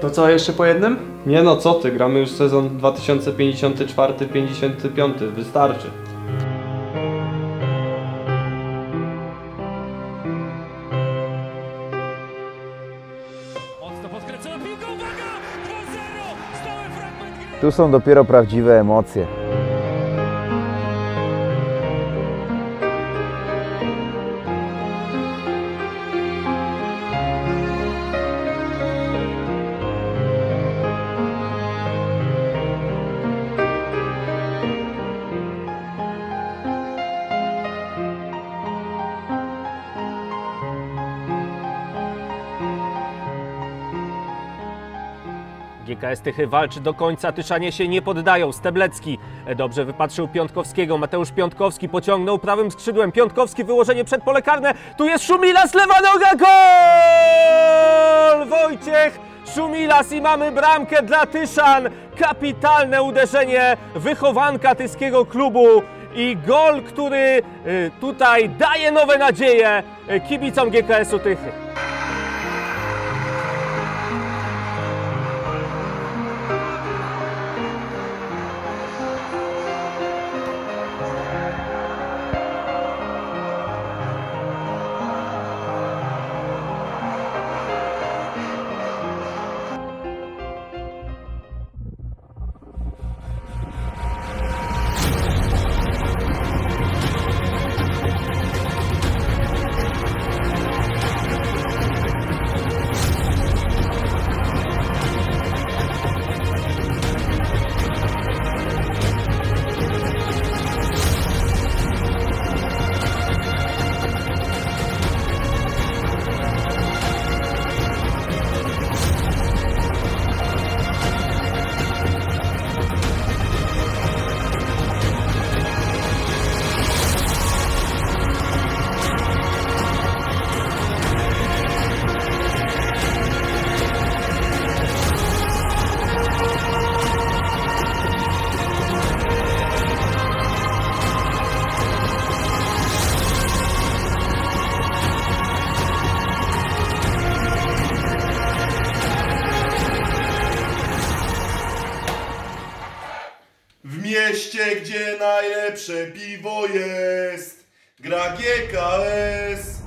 To co, jeszcze po jednym? Nie no, co ty, gramy już sezon 2054-55, wystarczy. Mocno podkręcona piłka, uwaga! 2-0! Stały fragment gry! Tu są dopiero prawdziwe emocje. GKS Tychy walczy do końca, Tyszanie się nie poddają. Steblecki dobrze wypatrzył Piątkowskiego. Mateusz Piątkowski pociągnął prawym skrzydłem. Piątkowski wyłożenie przed pole karne. Tu jest Szumilas, lewa noga, gol! Wojciech Szumilas i mamy bramkę dla Tyszan. Kapitalne uderzenie wychowanka tyskiego klubu i gol, który y, tutaj daje nowe nadzieje y, kibicom GKS-u Tychy. W mieście, gdzie najlepsze piwo jest, gra GKS.